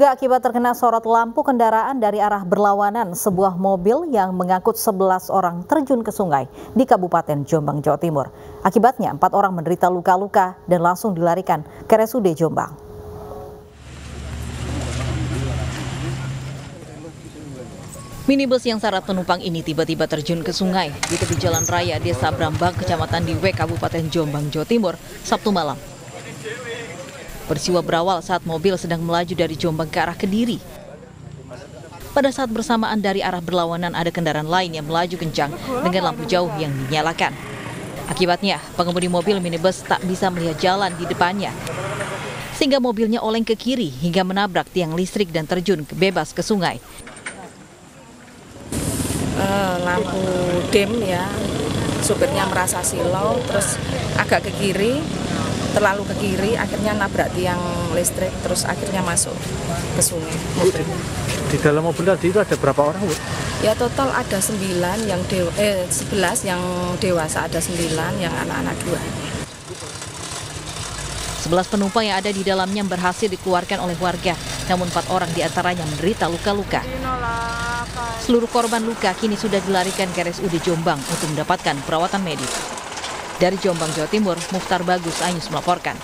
Diduga akibat terkena sorot lampu kendaraan dari arah berlawanan, sebuah mobil yang mengangkut 11 orang terjun ke sungai di Kabupaten Jombang, Jawa Timur. Akibatnya, empat orang menderita luka-luka dan langsung dilarikan ke RSUD Jombang. Minibus yang syarat penumpang ini tiba-tiba terjun ke sungai di tepi jalan raya Desa Brambang, Kecamatan Diwe, Kabupaten Jombang, Jawa Timur, Sabtu malam. Peristiwa berawal saat mobil sedang melaju dari Jombang ke arah Kediri. Pada saat bersamaan dari arah berlawanan ada kendaraan lain yang melaju kencang dengan lampu jauh yang dinyalakan. Akibatnya, pengemudi mobil minibus tak bisa melihat jalan di depannya. Sehingga mobilnya oleng ke kiri hingga menabrak tiang listrik dan terjun bebas ke sungai. Uh, lampu dim ya, supirnya merasa silau, terus agak ke kiri, terlalu ke kiri akhirnya nabrak tiang listrik terus akhirnya masuk ke sungai mobil. Di dalam mobil tadi itu ada berapa orang Bu? Ya total ada 9 yang dewa, eh 11 yang dewasa ada 9 yang anak-anak dua. 11 penumpang yang ada di dalamnya berhasil dikeluarkan oleh warga, namun empat orang di antaranya menderita luka-luka. Seluruh korban luka kini sudah dilarikan ke RSUD Jombang untuk mendapatkan perawatan medis. Dari Jombang, Jawa Timur, Mukhtar Bagus Anyus melaporkan.